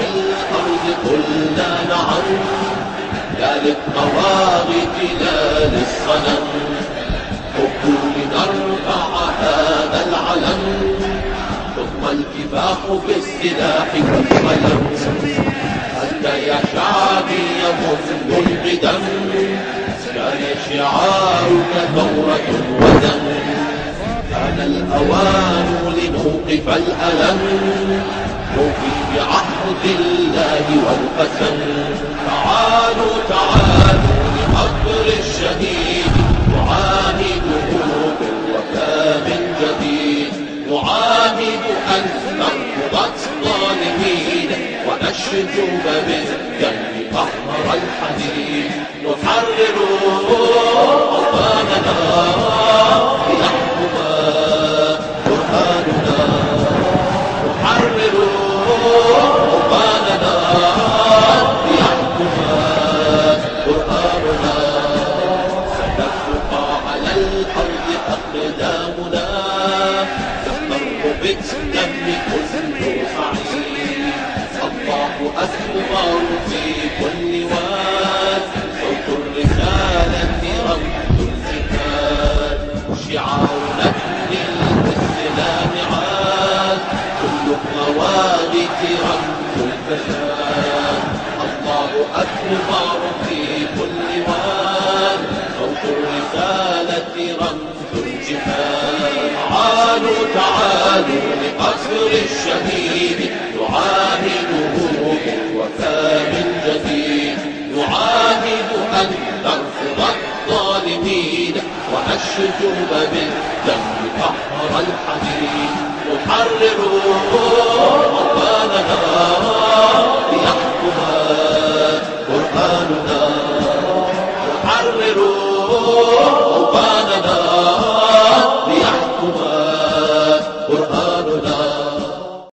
الأرض قلنا نعم لا للطواغيت لا للصنم حبوا لنرفع هذا العلم ثم الكفاح بالسلاح والقلم. أنت يا شعبي منذ القدم كان شعارك ثورة ودم كان الأوان لنوقف الألم. بعهد الله والقسم تعالوا تعالوا لقبر الشهيد نعاهده بالوفاء من جديد. نعاهد أن نرفض الظالمين ونشجب بالدم قهر الحديد. نحرر تفطر بالدم كل صعيد الله أكبر في كل واد صوت الرسالة رمز الجهاد شعارنا للإسلام عاد كل الطواغيت رمز الفساد الله أكبر. تعالوا تعالوا لقصر الشهيد نعاهده بالوفاء من جديد. نعاهد أن نرفض الظالمين ونشجب بالدم قهر الحديد. نحرر أوطاننا ليحكم قرآننا. نحرر أوطاننا